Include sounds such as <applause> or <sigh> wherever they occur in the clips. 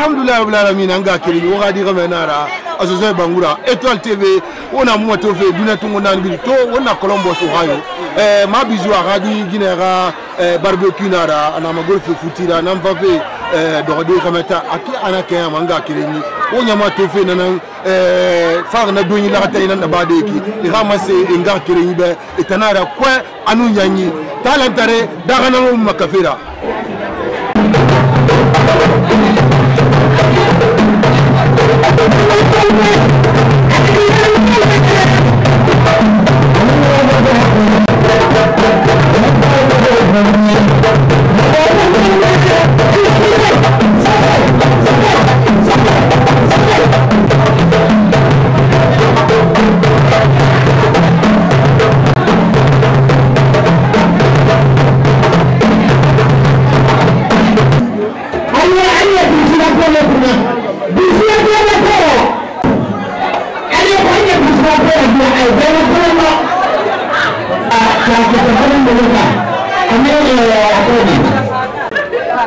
alhamdulilahi rabbil alamin an ga kelimi wagadi xame nara association bangura étoile tv wona muma to fe duna tungo nani biri to wona colombos oxayo eh, ma bisu axadi guinée xa eh, barbecue nara anama gol fe futira nan fa fe eh, doxode xame ta aki ana keama an ga keleni wo ñama to fe nanan far na doñi laxa tani nan ɗaba deeki ixa mase e ngar keleni ɓe e tanara coin anu ñañi talantare daxanango maka fera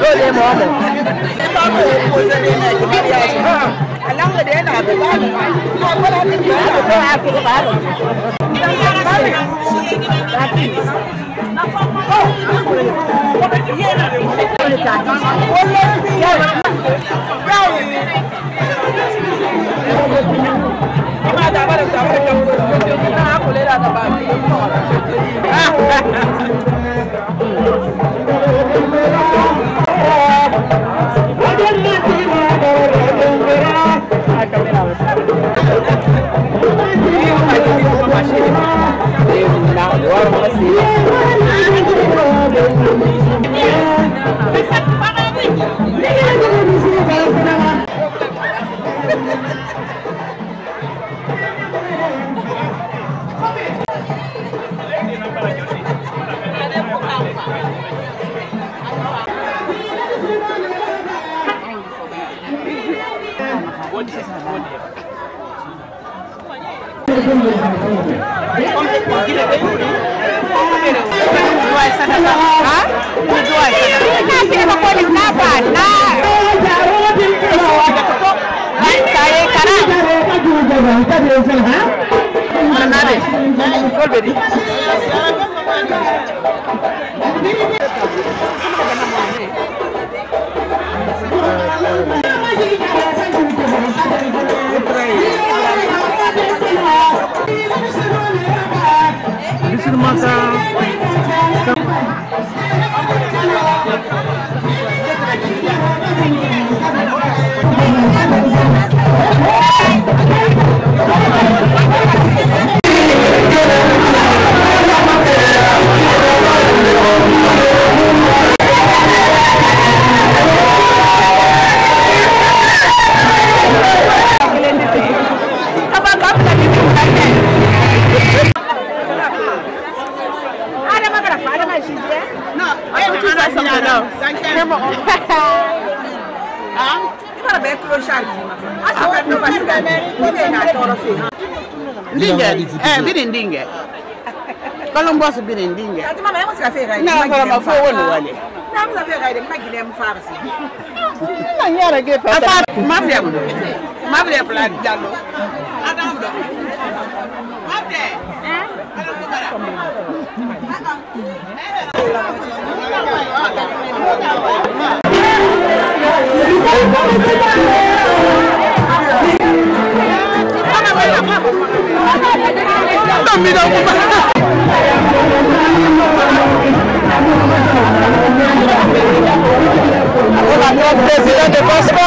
dole ma mu ba ko ko sai ne ki ya su anan da yana da ba ni ko ko da ni ba ko ko a ku ba ro Colberi. Awesome. Camera on. ndinge eh biri ndinge kolombos biri ndinge na fara ma fo woni wale Na nyara ge fa. apa? Mabde président de Basco,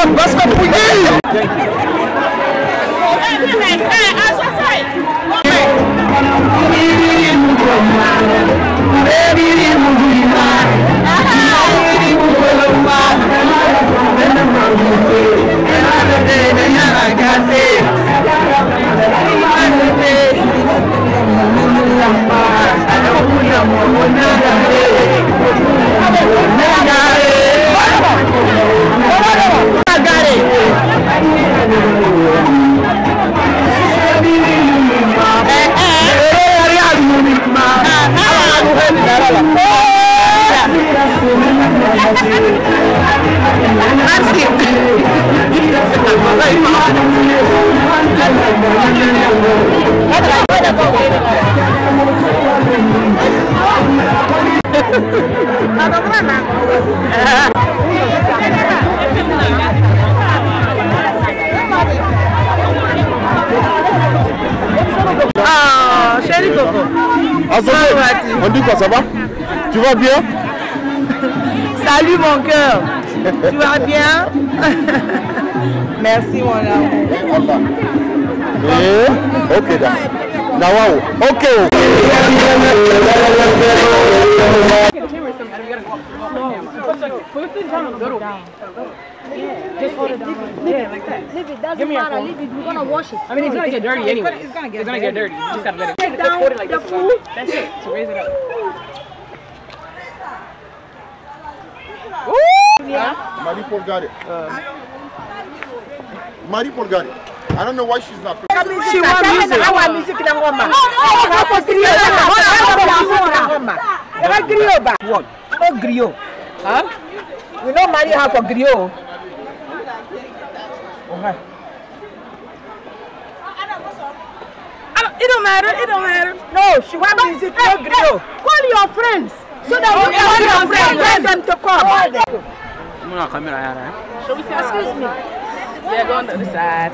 Merci. Ça va Tu vas bien Salut mon cœur. <laughs> Tu vas bien <laughs> Merci mon amour. Eh, ok, d'accord. Nawao, ok. Leave it, doesn't matter. Leave it, we're gonna wash it. I mean, it's gonna get dirty anyway. It's gonna get, it's gonna get dirty. You just gotta let it. Take down Hold it like the this. food. That's it. So raise it up. Marie Paul got it. Marie Paul got it. I don't know why she's not. She want music. I want music na ngoma. Ela griot ba? What? Oh griot. Huh? We don't marry her for griot. Okay. It don't matter. It don't matter. No, she want music. No griot. Call your friends so that we can bring them to come. I'm not coming right here. Excuse me. They're going to the side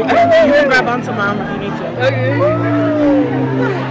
you can grab onto mom if you need to. Okay.